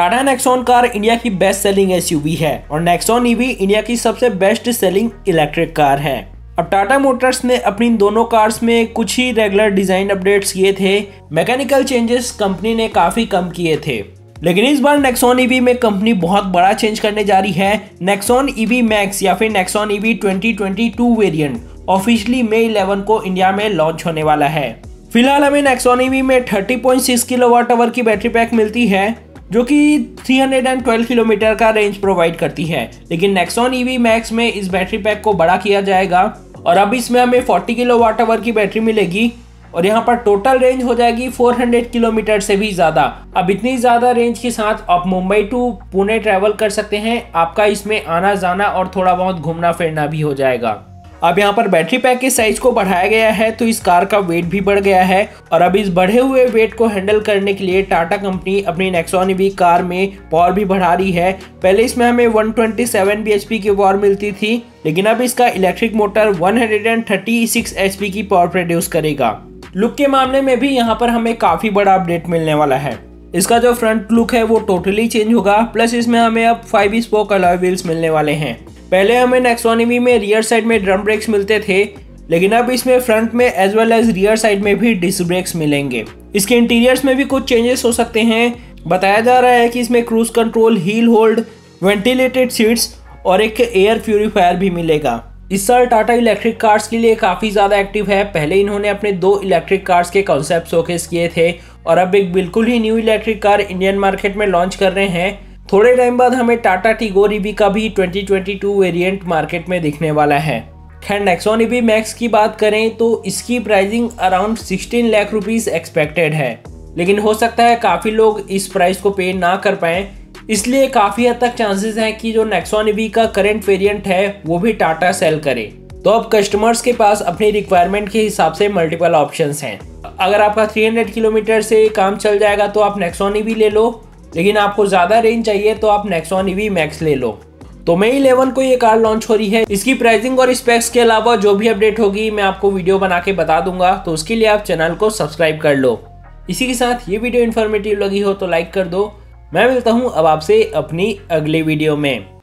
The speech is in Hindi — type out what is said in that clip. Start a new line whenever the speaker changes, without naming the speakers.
टाटा नेक्सॉन कार इंडिया की बेस्ट सेलिंग एसयूवी है और नेक्सॉन ईवी इंडिया की सबसे बेस्ट सेलिंग इलेक्ट्रिक कार है। अब टाटा मोटर्स ने अपनी दोनों कार्स में कुछ ही रेगुलर डिज़ाइन अपडेट्स किए थे। मैकेनिकल चेंजेस कंपनी ने काफ़ी कम किए थे। लेकिन इस बार नेक्सॉन ईवी में कंपनी बहुत बड़ा चेंज करने जा रही है। नेक्सॉन ईवी मैक्स या फिर नेक्सॉन ईवी 2022 वेरिएंट ऑफिशियली मई 11 को इंडिया में लॉन्च होने वाला है। फ़िलहाल हमें नेक्सॉन ईवी में 30.6 किलोवाट आवर की बैटरी पैक मिलती है। जो कि 312 किलोमीटर का रेंज प्रोवाइड करती है। लेकिन नेक्सॉन ईवी मैक्स में इस बैटरी पैक को बड़ा किया जाएगा और अब इसमें हमें 40 किलो वाट आवर की बैटरी मिलेगी और यहाँ पर टोटल रेंज हो जाएगी 400 किलोमीटर से भी ज़्यादा। अब इतनी ज़्यादा रेंज के साथ आप मुंबई टू पुणे ट्रैवल कर सकते हैं। आपका इसमें आना जाना और थोड़ा बहुत घूमना फिरना भी हो जाएगा। अब यहाँ पर बैटरी पैक के साइज़ को बढ़ाया गया है तो इस कार का वेट भी बढ़ गया है। और अब इस बढ़े हुए वेट को हैंडल करने के लिए टाटा कंपनी अपनी नेक्सॉन ईवी कार में पावर भी बढ़ा रही है। पहले इसमें हमें 127 bhp की पावर मिलती थी, लेकिन अब इसका इलेक्ट्रिक मोटर 136 एचपी की पावर प्रोड्यूस करेगा। लुक के मामले में भी यहाँ पर हमें काफ़ी बड़ा अपडेट मिलने वाला है। इसका जो फ्रंट लुक है, वो टोटली चेंज होगा प्लस इसमें हमें अब फाइव स्पोक अलॉय व्हील्स मिलने वाले हैं। पहले हमें नेक्सोनिमी में रियर साइड में ड्रम ब्रेक्स मिलते थे, लेकिन अब इसमें फ्रंट में as well as rear side में भी डिस्क ब्रेक्स मिलेंगे। इसके इंटीरियर्स में भी कुछ चेंजेस हो सकते हैं। बताया जा रहा है कि इसमें cruise control hill hold ventilated seats और एक एयर प्यूरिफायर भी मिलेगा। इस साल टाटा इलेक्ट्रिक कार्स के लिए काफ़ी ज़्यादा एक्टिव है। पहले इन्होंने अपने दो इलेक्ट्रिक कार्स के कॉन्सेप्ट शोकेस किए थे और अब एक बिल्कुल ही new electric car Indian market में लॉन्च कर रहे हैं। थोड़े टाइम बाद हमें टाटा टीगोर ईवी का भी 2022 वेरिएंट मार्केट में दिखने वाला है। खैर नेक्सॉन ईवी मैक्स की बात करें तो इसकी pricing around 16 lakh rupees expected है। लेकिन हो सकता है काफ़ी लोग इस प्राइस को पे ना कर पाए। इसलिए काफ़ी हद तक चांसेस हैं कि जो नेक्सॉन ईवी का करेंट वेरिएंट है, वो भी टाटा सेल करे। तो अब कस्टमर्स के पास अपनी रिक्वायरमेंट के हिसाब से मल्टीपल ऑप्शंस हैं। अगर आपका 300 किलोमीटर से काम चल जाएगा तो आप नेक्सॉन ईवी ले लो। लेकिन आपको ज़्यादा रेंज चाहिए तो आप नेक्सॉन ईवी मैक्स ले लो। तो मई इलेवन को ये कार लॉन्च हो रही है। इसकी प्राइसिंग और स्पेक्स के अलावा जो भी अपडेट होगी, मैं आपको वीडियो बना के बता दूँगा। तो उसके लिए आप चैनल को सब्सक्राइब कर लो। इसी के साथ ये वीडियो इन्फॉर्मेटिव लगी हो तो लाइक कर दो। मैं मिलता हूँ अब आपसे अपनी अगली वीडियो में।